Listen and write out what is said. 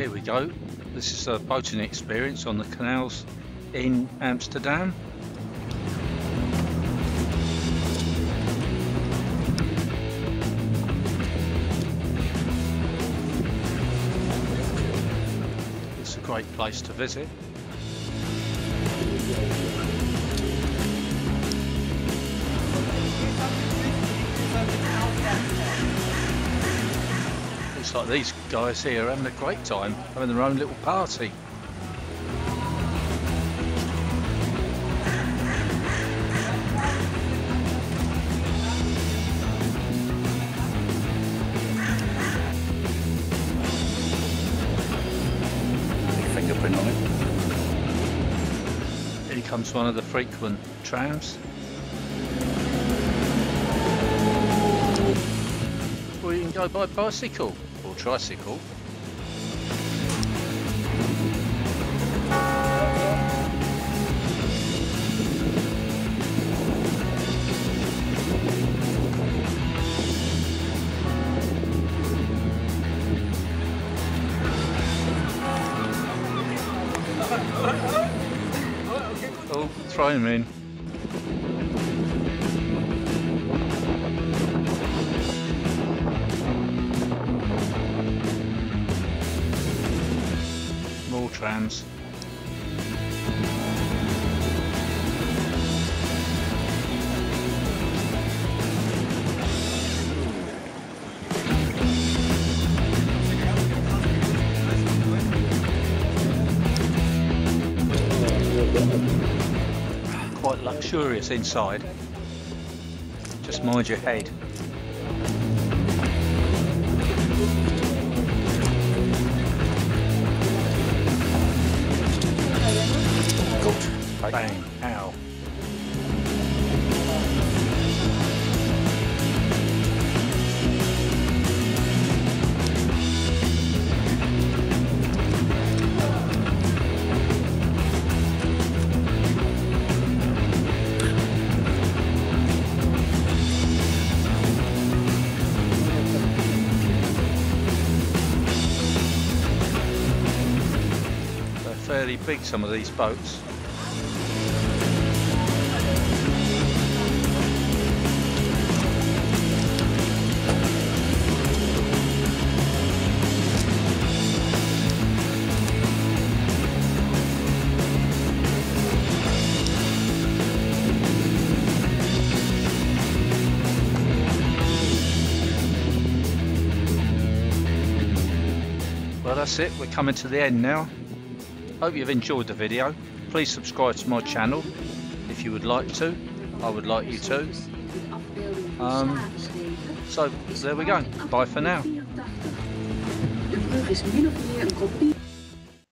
Here we go. This is a boating experience on the canals in Amsterdam. It's a great place to visit. Looks like these guys here are having a great time, having their own little party. Fingerprint on it. Here comes one of the frequent trams. Or you can go by bicycle tricycle. Oh, him in. Trams. Quite luxurious inside. Just mind your head. Good. Bang, ow. They're fairly big, some of these boats. Well that's it, we're coming to the end now. Hope you've enjoyed the video. Please subscribe to my channel if you would like to. I would like you to. Um, so there we go. Bye for now.